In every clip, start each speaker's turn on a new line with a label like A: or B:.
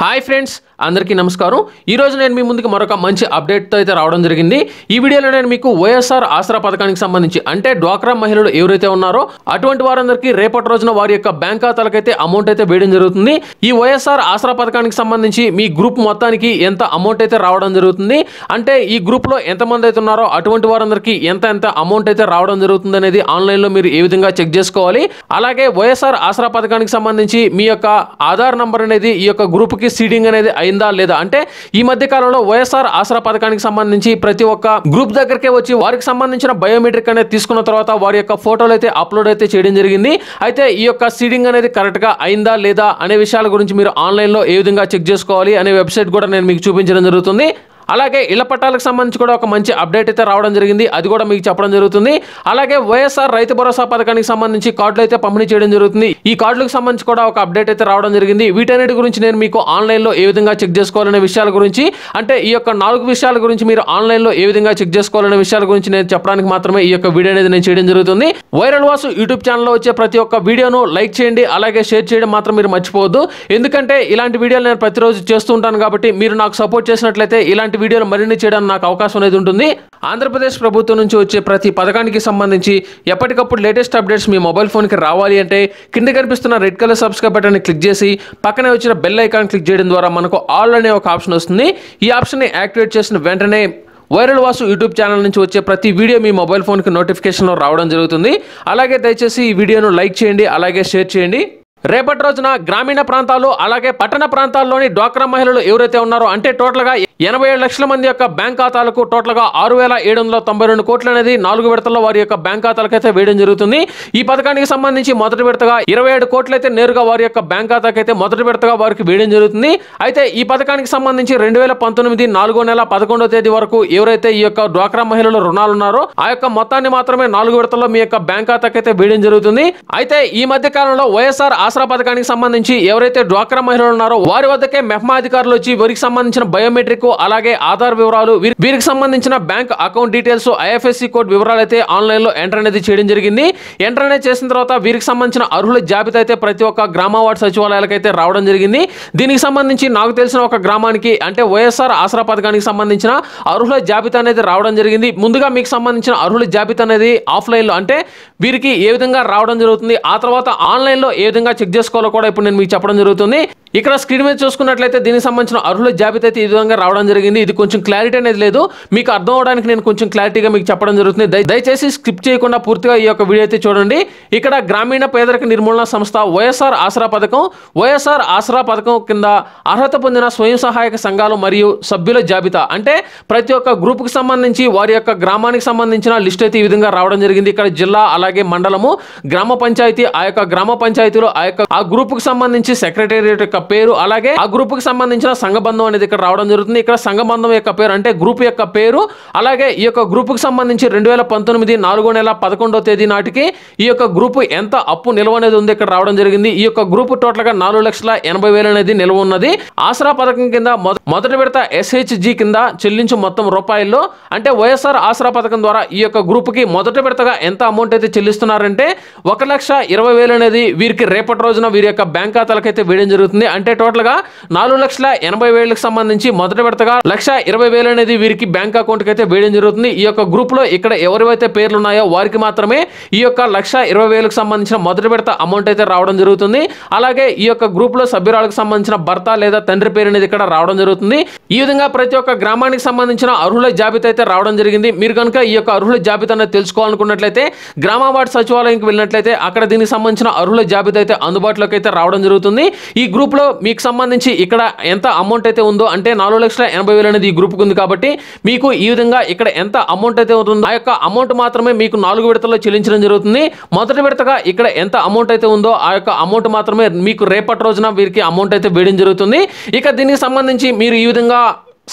A: Hi friends అందరికీ నమస్కారం. ఈ నేను మీ ముందుకు మరొక మంచి అప్డేట్తో అయితే రావడం జరిగింది. ఈ వీడియోలో నేను మీకు వైఎస్ఆర్ ఆసరా పథకానికి సంబంధించి అంటే డ్వాక్రా మహిళలు ఎవరైతే ఉన్నారో అటువంటి వారందరికీ రేపటి రోజున వారి యొక్క బ్యాంక్ ఖాతాలకైతే అమౌంట్ అయితే వేయడం జరుగుతుంది. ఈ వైఎస్ఆర్ ఆసరా పథకానికి సంబంధించి మీ గ్రూప్ మొత్తానికి ఎంత అమౌంట్ అయితే రావడం జరుగుతుంది అంటే ఈ గ్రూప్లో ఎంతమంది అయితే ఉన్నారో అటువంటి వారందరికీ ఎంత ఎంత అమౌంట్ అయితే రావడం జరుగుతుంది అనేది ఆన్లైన్లో మీరు ఏ విధంగా చెక్ చేసుకోవాలి. అలాగే వైఎస్ఆర్ ఆసరా పథకానికి సంబంధించి మీ యొక్క ఆధార్ నంబర్ అనేది ఈ యొక్క గ్రూప్కి సీడింగ్ అనేది అయిందా లేదా? అంటే ఈ మధ్య కాలంలో వైఎస్ఆర్ ఆసరా పథకానికి సంబంధించి ప్రతి ఒక్క గ్రూప్ దగ్గరకే వచ్చి వారికి సంబంధించిన బయోమెట్రిక్ అనేది తీసుకున్న తర్వాత వారి యొక్క ఫోటోలు అయితే అప్లోడ్ అయితే చేయడం జరిగింది. అయితే ఈ యొక్క సీడింగ్ అనేది కరెక్ట్గా అయిందా లేదా అనే విషయాల గురించి మీరు ఆన్లైన్లో ఏ విధంగా చెక్ చేసుకోవాలి అనే వెబ్సైట్ కూడా నేను మీకు చూపించడం జరుగుతుంది. అలాగే ఇళ్ళ పట్టాలకు సంబంధించి కూడా ఒక మంచి అప్డేట్ అయితే రావడం జరిగింది. అది కూడా మీకు చెప్పడం జరుగుతుంది. అలాగే వైఎస్ఆర్ రైతు భరోసా పథకానికి సంబంధించి కార్డులు అయితే పంపిణీ చేయడం జరుగుతుంది. ఈ కార్డులకు సంబంధించి కూడా ఒక అప్డేట్ అయితే రావడం జరిగింది. వీటన్నిటి గురించి నేను మీకు ఆన్లైన్లో ఏ విధంగా చెక్ చేసుకోవాలనే విషయాల గురించి అంటే ఈ యొక్క నాలుగు విషయాల గురించి మీరు ఆన్లైన్లో ఏ విధంగా చెక్ చేసుకోవాలనే విషయాల గురించి నేను చెప్పడానికి మాత్రమే ఈ యొక్క వీడియో అనేది నేను చేయడం జరుగుతుంది. వైరల్ వాసు యూట్యూబ్ ఛానల్లో వచ్చే ప్రతి ఒక్క వీడియోను లైక్ చేయండి అలాగే షేర్ చేయడం మాత్రం మీరు మర్చిపోవద్దు. ఎందుకంటే ఇలాంటి వీడియోలు నేను ప్రతిరోజు చేస్తూ ఉంటాను కాబట్టి మీరు నాకు సపోర్ట్ చేసినట్లయితే ఇలాంటి వీడియోలు మరిన్ని చేయడానికి నాకు అవకాశం అనేది ఉంటుంది. ఆంధ్రప్రదేశ్ ప్రభుత్వం నుంచి వచ్చే ప్రతి పథకానికి సంబంధించి ఎప్పటికప్పుడు లేటెస్ట్ అప్డేట్స్ మీ మొబైల్ ఫోన్కి రావాలి అంటే కింద కనిపిస్తున్న రెడ్ కలర్ సబ్స్క్రైబ్ బటన్ని క్లిక్ చేసి పక్కనే వచ్చిన బెల్ ఐకాన్ క్లిక్ చేయడం ద్వారా మనకు ఆల్ అనే ఒక ఆప్షన్ వస్తుంది. ఈ ఆప్షన్ని యాక్టివేట్ చేసిన వెంటనే వైరల్ వాసు యూట్యూబ్ ఛానల్ నుంచి వచ్చే ప్రతి వీడియో మీ మొబైల్ ఫోన్కి నోటిఫికేషన్లో రావడం జరుగుతుంది. అలాగే దయచేసి ఈ వీడియోను లైక్ చేయండి అలాగే షేర్ చేయండి. రేపటి రోజున గ్రామీణ ప్రాంతాలు అలాగే పట్టణ ప్రాంతాల్లోని డ్వాక్రా మహిళలు ఎవరైతే ఉన్నారో అంటే టోటల్గా ఎనభై ఏడు లక్షల మంది యొక్క బ్యాంక్ ఖాతాలకు టోటల్గా ఆరు వేల ఏడు వందల తొంభై రెండు కోట్లు అనేది నాలుగు విడతల్లో వారి యొక్క బ్యాంక్ ఖాతాలకైతే వేయడం జరుగుతుంది. ఈ పథకానికి సంబంధించి మొదటి విడతగా ఇరవై ఏడు కోట్లు అయితే నేరుగా వారి యొక్క బ్యాంక్ ఖాతాకైతే మొదటి విడతగా వారికి వేయడం జరుగుతుంది. అయితే ఈ పథకానికి సంబంధించి రెండు వేల పంతొమ్మిది నాలుగో నెల పదకొండో తేదీ వరకు ఎవరైతే ఈ యొక్క డ్వాక్రా మహిళలు రుణాలు ఉన్నారో ఆ యొక్క మొత్తాన్ని మాత్రమే నాలుగు విడతల్లో మీ యొక్క బ్యాంక్ ఖాతాకైతే వేయడం జరుగుతుంది. అయితే ఈ మధ్య కాలంలో వైఎస్ఆర్ ఆసరా పథకానికి సంబంధించి ఎవరైతే డ్వాక్రా మహిళలు ఉన్నారో వారి వద్దకే మెహ్మా అధికారులు వచ్చి వీరికి సంబంధించిన బయోమెట్రిక్ అలాగే ఆధార్ వివరాలు వీరి- వీరికి సంబంధించిన bank account details IFSC code వివరాలు అయితే ఆన్లైన్లో ఎంటర్ అనేది చేయడం జరిగింది. ఎంటర్ అనేది చేసిన తర్వాత వీరికి సంబంధించిన అర్హుల జాబితా అయితే ప్రతి ఒక్క గ్రామ వార్డు సచివాలయాలకు అయితే రావడం జరిగింది. దీనికి సంబంధించి నాకు తెలిసిన ఒక గ్రామానికి అంటే వైఎస్ఆర్ ఆసరా పథకానికి సంబంధించిన అర్హుల జాబితా అనేది రావడం జరిగింది. ముందుగా మీకు సంబంధించిన అర్హుల జాబితా అనేది ఆఫ్లైన్లో అంటే వీరికి ఏ విధంగా రావడం జరుగుతుంది ఆ తర్వాత ఆన్లైన్లో ఏ విధంగా చెక్ చేసుకోవాలో కూడా ఇప్పుడు నేను మీకు చెప్పడం జరుగుతుంది. ఇక్కడ స్క్రీన్ మీద చూసుకున్నట్లయితే దీనికి సంబంధించిన అర్హుల జాబితా అయితే ఈ విధంగా రావడం జరిగింది. ఇది కొంచెం క్లారిటీ అనేది లేదు. మీకు అర్థం అవడానికి నేను కొంచెం క్లారిటీగా మీకు చెప్పడం జరుగుతుంది. దయ- దయచేసి స్కిప్ చేయకుండా పూర్తిగా ఈ యొక్క వీడియో అయితే చూడండి. ఇక్కడ గ్రామీణ పేదరిక నిర్మూలన సంస్థ వైఎస్ఆర్ ఆసరా పథకం వైఎస్ఆర్ ఆసరా పథకం కింద అర్హత పొందిన స్వయం సహాయక సంఘాలు మరియు సభ్యుల జాబితా. అంటే ప్రతి ఒక్క గ్రూప్కి సంబంధించి వారి యొక్క గ్రామానికి సంబంధించిన లిస్ట్ అయితే ఈ విధంగా రావడం జరిగింది. ఇక్కడ జిల్లా అలాగే మండలము గ్రామ పంచాయతీ ఆ యొక్క గ్రామ పంచాయతీలో ఆ యొక్క ఆ గ్రూప్కి సంబంధించి సెక్రటేరియట్ యొక్క పేరు అలాగే ఆ గ్రూప్కి సంబంధించిన సంఘబంధం అనేది ఇక్కడ రావడం జరుగుతుంది. ఇక్కడ సంఘబంధం యొక్క పేరు అంటే గ్రూప్ యొక్క పేరు అలాగే ఈ యొక్క గ్రూప్కి సంబంధించి రెండు వేల పంతొమ్మిది నాలుగో నెల పదకొండో తేదీ నాటికి ఈ యొక్క గ్రూప్ ఎంత అప్పు నిల్వ అనేది ఉంది ఇక్కడ రావడం జరిగింది. ఈ యొక్క గ్రూప్ టోటల్గా నాలుగు లక్షల ఎనభై వేలు అనేది నిల్వ ఉన్నది. ఆసరా పథకం కింద మొదటి విడత ఎస్హెచ్జి కింద చెల్లించు మొత్తం రూపాయల్లో అంటే వైఎస్ఆర్ ఆసరా పథకం ద్వారా ఈ యొక్క గ్రూప్కి మొదటి విడతగా ఎంత అమౌంట్ అయితే చెల్లిస్తున్నారంటే ఒక లక్ష ఇరవై వేలు అనేది వీరికి రేపటి రోజున వీరి యొక్క బ్యాంక్ ఖాతాలకైతే వేయడం జరుగుతుంది. అంటే టోటల్గా నాలుగు లక్షల ఎనభై వేలకు సంబంధించి మొదటి విడతగా లక్ష ఇరవై వేలు అనేది వీరికి బ్యాంక్ అకౌంట్కి అయితే వేయడం జరుగుతుంది. ఈ యొక్క గ్రూప్లో ఇక్కడ ఎవరివైతే పేర్లు ఉన్నాయో వారికి మాత్రమే ఈ యొక్క లక్ష ఇరవై వేలకు సంబంధించిన మొదటి విడత అమౌంట్ అయితే రావడం జరుగుతుంది. అలాగే ఈ యొక్క గ్రూప్లో సభ్యురాలకు సంబంధించిన భర్త లేదా తండ్రి పేరు అనేది ఇక్కడ రావడం జరుగుతుంది. ఈ విధంగా ప్రతి ఒక్క గ్రామానికి సంబంధించిన అర్హుల జాబితా అయితే రావడం జరిగింది. మీరు కనుక ఈ యొక్క అర్హుల జాబితా తెలుసుకోవాలనుకున్నట్లయితే గ్రామ వార్డు సచివాలయంకి వెళ్ళినట్లయితే అక్కడ దీనికి సంబంధించిన అర్హుల జాబితా అయితే అందుబాటులోకి అయితే రావడం జరుగుతుంది. ఈ గ్రూప్ గ్రూప్లో మీకు సంబంధించి ఇక్కడ ఎంత అమౌంట్ అయితే ఉందో అంటే నాలుగు లక్షల ఎనభై వేలు అనేది ఈ గ్రూప్ ఉంది కాబట్టి మీకు ఈ విధంగా ఇక్కడ ఎంత అమౌంట్ అయితే ఉంటుందో ఆ యొక్క అమౌంట్ మాత్రమే మీకు నాలుగు విడతల్లో చెల్లించడం జరుగుతుంది. మొదటి విడతగా ఇక్కడ ఎంత అమౌంట్ అయితే ఉందో ఆ యొక్క అమౌంట్ మాత్రమే మీకు రేపటి రోజున వీరికి అమౌంట్ అయితే వేయడం జరుగుతుంది. ఇక దీనికి సంబంధించి మీరు ఈ విధంగా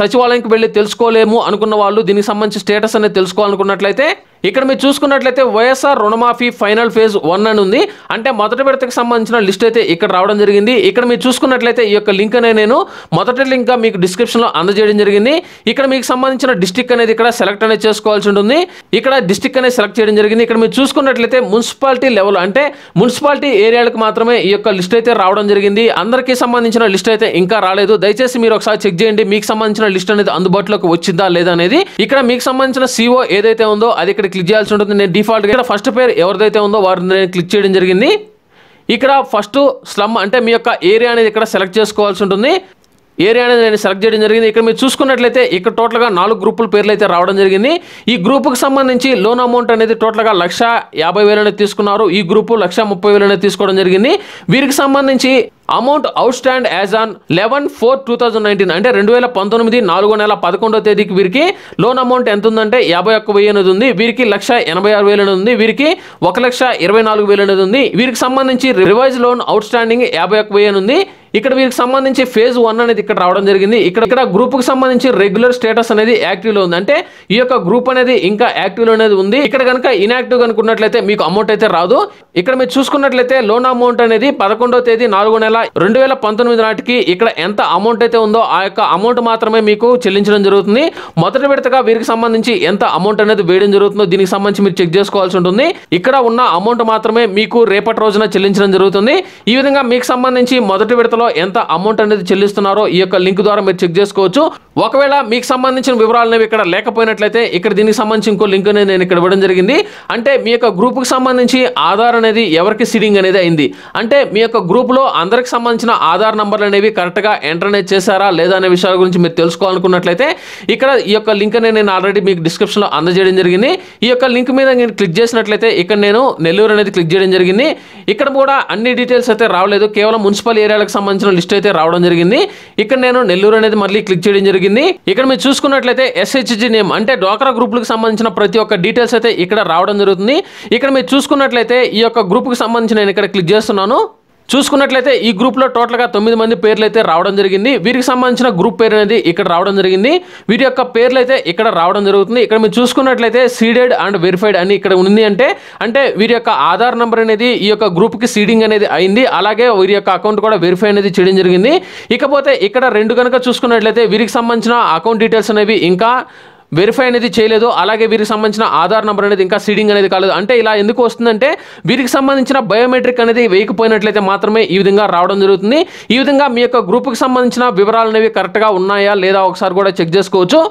A: సచివాలయంకి వెళ్ళి తెలుసుకోలేము అనుకున్న వాళ్ళు దీనికి సంబంధించి స్టేటస్ అనేది తెలుసుకోవాలనుకున్నట్లయితే ఇక్కడ మీరు చూసుకున్నట్లయితే వైఎస్ఆర్ రుణమాఫీ ఫైనల్ ఫేజ్ వన్ అని ఉంది. అంటే మొదటి విడతకు సంబంధించిన లిస్ట్ అయితే ఇక్కడ రావడం జరిగింది. ఇక్కడ మీరు చూసుకున్నట్లయితే ఈ యొక్క లింక్ అనే నేను మొదటి లింక్ మీకు డిస్క్రిప్షన్లో అందజేయడం జరిగింది. ఇక్కడ మీకు సంబంధించిన డిస్టిక్ అనేది ఇక్కడ సెలెక్ట్ అనేది చేసుకోవాల్సి ఉంటుంది. ఇక్కడ డిస్టిక్ అనేది సెలెక్ట్ చేయడం జరిగింది. ఇక్కడ మీరు చూసుకున్నట్లయితే మున్సిపాలిటీ లెవెల్ అంటే మున్సిపాలిటీ ఏరియాలకు మాత్రమే ఈ యొక్క లిస్ట్ అయితే రావడం జరిగింది. అందరికీ సంబంధించిన లిస్ట్ అయితే ఇంకా రాలేదు. దయచేసి మీరు ఒకసారి చెక్ చేయండి. మీకు సంబంధించిన లిస్ట్ అనేది అందుబాటులోకి వచ్చిందా లేదా అనేది. ఇక్కడ మీకు సంబంధించిన సిఓ ఏదైతే ఉందో అది ఇక్కడ క్లిక్ చేయాల్సి ఉంటుంది. నేను డిఫాల్ట్ ఇక్కడ ఫస్ట్ పేరు ఎవరిదైతే ఉందో వారిని నేను క్లిక్ చేయడం జరిగింది. ఇక్కడ ఫస్ట్ స్లమ్ అంటే మీ యొక్క ఏరియా అనేది ఇక్కడ సెలెక్ట్ చేసుకోవాల్సి ఉంటుంది. ఏరియా అనేది నేను సెలెక్ట్ చేయడం జరిగింది. ఇక్కడ మీరు చూసుకున్నట్లయితే ఇక్కడ టోటల్గా నాలుగు గ్రూపుల పేర్లు అయితే రావడం జరిగింది. ఈ గ్రూపుకి సంబంధించి లోన్ అమౌంట్ అనేది టోటల్గా లక్ష యాభై వేలు అనేది తీసుకున్నారు. ఈ గ్రూపు లక్ష ముప్పై వేలు అనేది తీసుకోవడం జరిగింది. వీరికి సంబంధించి amount out stand as on eleven four two thousand nineteen అంటే రెండు వేల పంతొమ్మిది నాలుగో నెల పదకొండో తేదీకి వీరికి లోన్ అమౌంట్ ఎంత ఉందంటే యాభై ఒక్క వెయ్యి అనేది ఉంది. వీరికి లక్ష ఎనభై ఆరు వేలు అనేది ఉంది. వీరికి ఒక లక్ష ఇరవై నాలుగు వేలు అనేది ఉంది. వీరికి సంబంధించి రివైజ్ లోన్ అవుట్ స్టాండింగ్ యాభై ఒక్క వెయ్యి ఉంది. ఇక్కడ వీరికి సంబంధించి ఫేజ్ వన్ అనేది ఇక్కడ రావడం జరిగింది. ఇక్కడ ఇక్కడ గ్రూప్కి సంబంధించి రెగ్యులర్ స్టేటస్ అనేది యాక్టివ్లో ఉంది. అంటే ఈ యొక్క గ్రూప్ అనేది ఇంకా యాక్టివ్లో అనేది ఉంది. ఇక్కడ కనుక ఇన్యాక్టివ్ కనుకున్నట్లయితే మీకు అమౌంట్ అయితే రాదు. ఇక్కడ మీరు చూసుకున్నట్లయితే లోన్ అమౌంట్ అనేది పదకొండో తేదీ నాలుగో నెల రెండు వేల పంతొమ్మిది నాటికి ఇక్కడ ఎంత అమౌంట్ అయితే ఉందో ఆ యొక్క అమౌంట్ మాత్రమే మీకు చెల్లించడం జరుగుతుంది. మొదటి విడతగా వీరికి సంబంధించి ఎంత అమౌంట్ అనేది వేయడం జరుగుతుందో దీనికి సంబంధించి మీరు చెక్ చేసుకోవాల్సి ఉంటుంది. ఇక్కడ ఉన్న అమౌంట్ మాత్రమే మీకు రేపటి రోజున చెల్లించడం జరుగుతుంది. ఈ విధంగా మీకు సంబంధించి మొదటి విడతలో ఎంత అమౌంట్ అనేది చెల్లిస్తున్నారో ఈ యొక్క లింక్ ద్వారా మీరు చెక్ చేసుకోవచ్చు. ఒకవేళ మీకు సంబంధించిన వివరాలు అనేవి ఇక్కడ లేకపోయినట్లయితే ఇక్కడ దీనికి సంబంధించి ఇంకో లింక్ అనేది నేను ఇక్కడ ఇవ్వడం జరిగింది. అంటే మీ యొక్క గ్రూప్కి సంబంధించి ఆధార్ అనేది ఎవరికి సీడింగ్ అనేది అయింది? అంటే మీ యొక్క గ్రూప్లో అందరికి సంబంధించిన ఆధార్ నంబర్లు అనేవి కరెక్ట్గా ఎంటర్ అనేది చేశారా లేదా అనే విషయాల గురించి మీరు తెలుసుకోవాలనుకున్నట్లయితే ఇక్కడ ఈ యొక్క లింక్ అనేది నేను ఆల్రెడీ మీకు డిస్క్రిప్షన్లో అందజేయడం జరిగింది. ఈ యొక్క లింక్ మీద నేను క్లిక్ చేసినట్లయితే ఇక్కడ నేను నెల్లూరు అనేది క్లిక్ చేయడం జరిగింది. ఇక్కడ కూడా అన్ని డీటెయిల్స్ అయితే రావలేదు. కేవలం మున్సిపల్ ఏరియాలకు సంబంధించిన లిస్ట్ అయితే రావడం జరిగింది. ఇక్కడ నేను నెల్లూరు అనేది మళ్ళీ క్లిక్ చేయడం జరిగింది. ఇక్కడ మీరు చూసుకున్నట్లయితే ఎస్హెచ్జి నేమ్ అంటే డ్వాక్రా గ్రూపులకు సంబంధించిన ప్రతి ఒక్క డీటెయిల్స్ అయితే ఇక్కడ రావడం జరుగుతుంది. ఇక్కడ మీరు చూసుకున్నట్లయితే ఈ యొక్క గ్రూప్కి సంబంధించి నేను ఇక్కడ క్లిక్ చేస్తున్నాను. చూసుకున్నట్లయితే ఈ గ్రూప్లో టోటల్గా తొమ్మిది మంది పేర్లు అయితే రావడం జరిగింది. వీరికి సంబంధించిన గ్రూప్ పేరు అనేది ఇక్కడ రావడం జరిగింది. వీరి యొక్క పేర్లు అయితే ఇక్కడ రావడం జరుగుతుంది. ఇక్కడ మీరు చూసుకున్నట్లయితే సీడెడ్ అండ్ వెరిఫైడ్ అని ఇక్కడ ఉంది అంటే అంటే వీరి యొక్క ఆధార్ నెంబర్ అనేది ఈ యొక్క గ్రూప్కి సీడింగ్ అనేది అయింది. అలాగే వీరి యొక్క అకౌంట్ కూడా వెరిఫై అనేది చేయడం జరిగింది. ఇకపోతే ఇక్కడ రెండు కనుక చూసుకున్నట్లయితే వీరికి సంబంధించిన అకౌంట్ డీటెయిల్స్ అనేవి ఇంకా వెరిఫై అనేది చేయలేదు. అలాగే వీరికి సంబంధించిన ఆధార్ నెంబర్ అనేది ఇంకా సీడింగ్ అనేది కాలేదు. అంటే ఇలా ఎందుకు వస్తుందంటే వీరికి సంబంధించిన బయోమెట్రిక్ అనేది వేయకపోయినట్లయితే మాత్రమే ఈ విధంగా రావడం జరుగుతుంది. ఈ విధంగా మీ యొక్క గ్రూప్కి సంబంధించిన వివరాలు అనేవి కరెక్ట్గా ఉన్నాయా లేదా ఒకసారి కూడా చెక్ చేసుకోవచ్చు.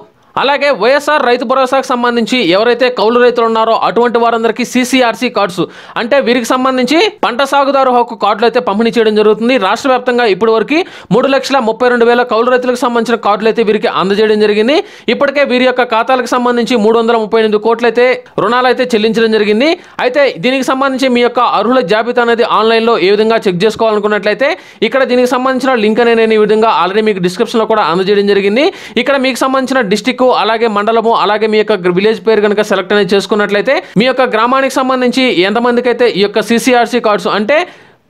A: అలాగే వైఎస్ఆర్ రైతు భరోసాకు సంబంధించి ఎవరైతే కౌలు రైతులు ఉన్నారో అటువంటి వారందరికీ సీసీఆర్సీ కార్డ్స్. అంటే వీరికి సంబంధించి పంట సాగుదారు హక్కు కార్డులు అయితే పంపిణీ చేయడం జరుగుతుంది. రాష్ట్ర వ్యాప్తంగా ఇప్పటి వరకు మూడు లక్షల ముప్పై రెండు వేల కౌలు రైతులకు సంబంధించిన కార్డులు అయితే వీరికి అందజేయడం జరిగింది. ఇప్పటికే వీరి యొక్క ఖాతాలకు సంబంధించి మూడు వందల ముప్పై ఎనిమిది కోట్లు అయితే రుణాలు అయితే చెల్లించడం జరిగింది. అయితే దీనికి సంబంధించి మీ యొక్క అర్హుల జాబితా అనేది ఆన్లైన్లో ఏ విధంగా చెక్ చేసుకోవాలనుకున్నట్లయితే ఇక్కడ దీనికి సంబంధించిన లింక్ అనేది నేను ఈ విధంగా ఆల్రెడీ మీకు డిస్క్రిప్షన్లో కూడా అందజేయడం జరిగింది. ఇక్కడ మీకు సంబంధించిన డిస్టిక్ అలాగే మండలము అలాగే మీ యొక్క విలేజ్ పేరు కనుక సెలెక్ట్ అనేది చేసుకున్నట్లయితే మీ యొక్క గ్రామానికి సంబంధించి ఎంతమందికైతే ఈ యొక్క సిసిఆర్సీ కార్డ్స్ అంటే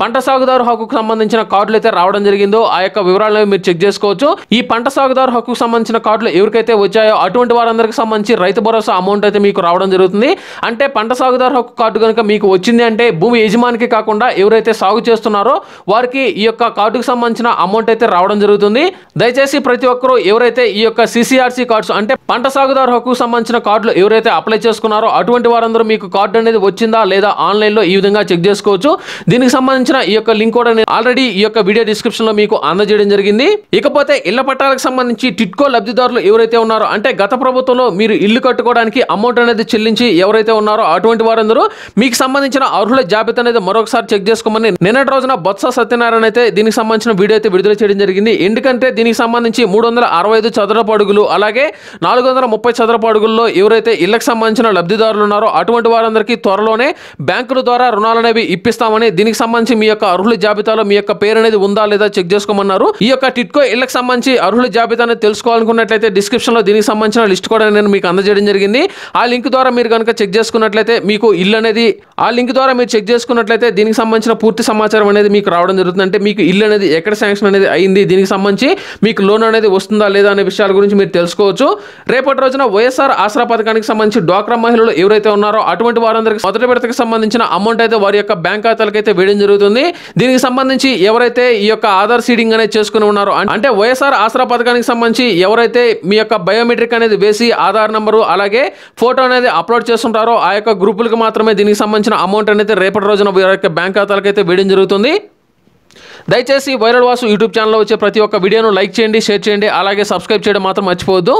A: పంట సాగుదారు హక్కుకు సంబంధించిన కార్డులు అయితే రావడం జరిగిందో ఆ యొక్క వివరాలను మీరు చెక్ చేసుకోవచ్చు. ఈ పంట సాగుదారు హక్కుకు సంబంధించిన కార్డులు ఎవరికైతే వచ్చాయో అటువంటి వారందరికి సంబంధించి రైతు భరోసా అమౌంట్ అయితే మీకు రావడం జరుగుతుంది. అంటే పంట సాగుదారు హక్కు కార్డు కనుక మీకు వచ్చింది అంటే భూమి యజమానికి కాకుండా ఎవరైతే సాగు చేస్తున్నారో వారికి ఈ యొక్క కార్డుకు సంబంధించిన అమౌంట్ అయితే రావడం జరుగుతుంది. దయచేసి ప్రతి ఒక్కరూ ఎవరైతే ఈ యొక్క సిసిఆర్సీ కార్డ్స్ అంటే పంట సాగుదారు హక్కుకు సంబంధించిన కార్డులు ఎవరైతే అప్లై చేసుకున్నారో అటువంటి వారందరూ మీకు కార్డు అనేది వచ్చిందా లేదా ఆన్లైన్లో ఈ విధంగా చెక్ చేసుకోవచ్చు. దీనికి సంబంధించిన ఈ యొక్క లింక్ కూడా నేను ఆల్రెడీ ఈ యొక్క వీడియో డిస్క్రిప్షన్లో మీకు అందజేయడం జరిగింది. ఇకపోతే ఇళ్ళ పట్టాలకు సంబంధించి టిట్కో లబ్ధిదారులు ఎవరైతే ఉన్నారో అంటే గత ప్రభుత్వంలో మీరు ఇల్లు కట్టుకోవడానికి అమౌంట్ అనేది చెల్లించి ఎవరైతే ఉన్నారో అటువంటి వారందరూ మీకు సంబంధించిన అర్హుల జాబితా అనేది మరొకసారి చెక్ చేసుకోమని నిన్నటి రోజున బొత్స సత్యనారాయణ అయితే దీనికి సంబంధించిన వీడియో అయితే విడుదల చేయడం జరిగింది. ఎందుకంటే దీనికి సంబంధించి మూడు వందల అరవై ఐదు చదరపు అడుగులు అలాగే నాలుగు వందల ముప్పై చదరపు అడుగుల్లో ఎవరైతే ఇళ్ళకు సంబంధించిన లబ్ధిదారులు ఉన్నారో అటువంటి వారందరికీ త్వరలోనే బ్యాంకుల ద్వారా రుణాలు అనేవి ఇప్పిస్తామని దీనికి సంబంధించి మీ యొక్క అర్హుల జాబితాలో మీ యొక్క పేరు అనేది ఉందా లేదా చెక్ చేసుకోమన్నారు. ఈ యొక్క టిట్కో ఇళ్ళకు సంబంధించి అర్హుల జాబితా అనేది తెలుసుకోవాలనుకున్నట్లయితే డిస్క్రిప్షన్లో దీనికి సంబంధించిన లిస్ట్ కూడా నేను మీకు అందజేయడం జరిగింది. ఆ లింక్ ద్వారా మీరు కనుక చెక్ చేసుకున్నట్లయితే మీకు ఇల్లు అనేది ఆ లింక్ ద్వారా మీరు చెక్ చేసుకున్నట్లయితే దీనికి సంబంధించిన పూర్తి సమాచారం అనేది మీకు రావడం జరుగుతుంది. అంటే మీకు ఇల్లు అనేది ఎక్కడ శాంక్షన్ అనేది అయింది దీనికి సంబంధించి మీకు లోన్ అనేది వస్తుందా లేదా అనే విషయాల గురించి మీరు తెలుసుకోవచ్చు. రేపటి రోజున వైఎస్ఆర్ ఆసరా పథకానికి సంబంధించి డ్వాక్రా మహిళలు ఎవరైతే ఉన్నారో అటువంటి వారందరికీ మొదటి విడతకి సంబంధించిన అమౌంట్ అయితే వారి యొక్క బ్యాంక్ ఖాతాలకు అయితే వేయడం జరుగుతుంది. దీనికి సంబంధించి ఎవరైతే ఈ యొక్క ఆధార్ సీడింగ్ అనేది చేసుకుని ఉన్నారో అంటే వైఎస్ఆర్ ఆసరా పథకానికి సంబంధించి ఎవరైతే మీ యొక్క బయోమెట్రిక్ అనేది వేసి ఆధార్ నంబరు అలాగే ఫోటో అనేది అప్లోడ్ చేస్తుంటారో ఆ యొక్క గ్రూపులకు మాత్రమే దీనికి సంబంధించిన అమౌంట్ అనేది రేపటి రోజున యొక్క బ్యాంక్ ఖాతాలకు అయితే వేయడం జరుగుతుంది. దయచేసి వైరల్ వాసు యూట్యూబ్ ఛానల్లో వచ్చే ప్రతి ఒక్క వీడియోను లైక్ చేయండి షేర్ చేయండి అలాగే సబ్స్క్రైబ్ చేయడం మాత్రం మర్చిపోవద్దు.